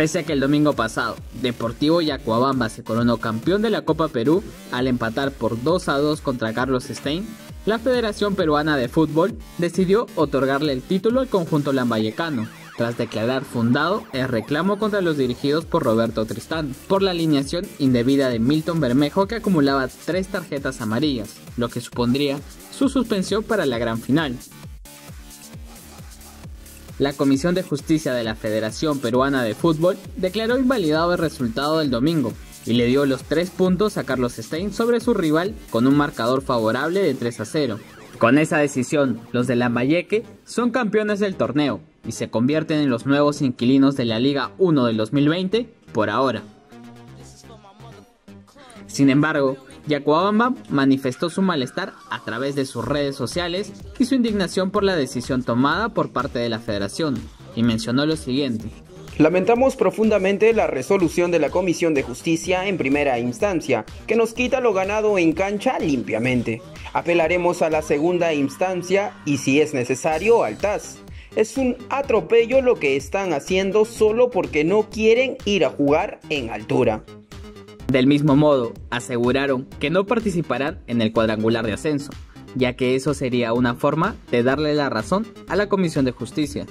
Pese a que el domingo pasado Deportivo Yacuabamba se coronó campeón de la Copa Perú al empatar por 2 a 2 contra Carlos Stein, la Federación Peruana de Fútbol decidió otorgarle el título al conjunto lambayecano, tras declarar fundado el reclamo contra los dirigidos por Roberto Tristán, por la alineación indebida de Milton Bermejo que acumulaba tres tarjetas amarillas, lo que supondría su suspensión para la gran final. La Comisión de Justicia de la Federación Peruana de Fútbol declaró invalidado el resultado del domingo y le dio los tres puntos a Carlos Stein sobre su rival con un marcador favorable de 3 a 0. Con esa decisión, los de Lambayeque son campeones del torneo y se convierten en los nuevos inquilinos de la Liga 1 del 2020 por ahora. Sin embargo, Yacuabamba manifestó su malestar a través de sus redes sociales y su indignación por la decisión tomada por parte de la federación, y mencionó lo siguiente. Lamentamos profundamente la resolución de la Comisión de Justicia en primera instancia, que nos quita lo ganado en cancha limpiamente. Apelaremos a la segunda instancia y si es necesario al TAS. Es un atropello lo que están haciendo solo porque no quieren ir a jugar en altura. Del mismo modo, aseguraron que no participarán en el cuadrangular de ascenso, ya que eso sería una forma de darle la razón a la Comisión de Justicia.